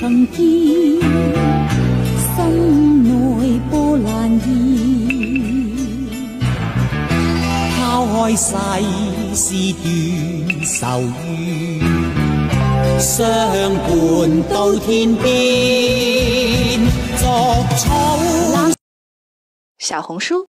曾经心内波澜意，抛开世事断愁怨，相伴到天边，作草。小红书。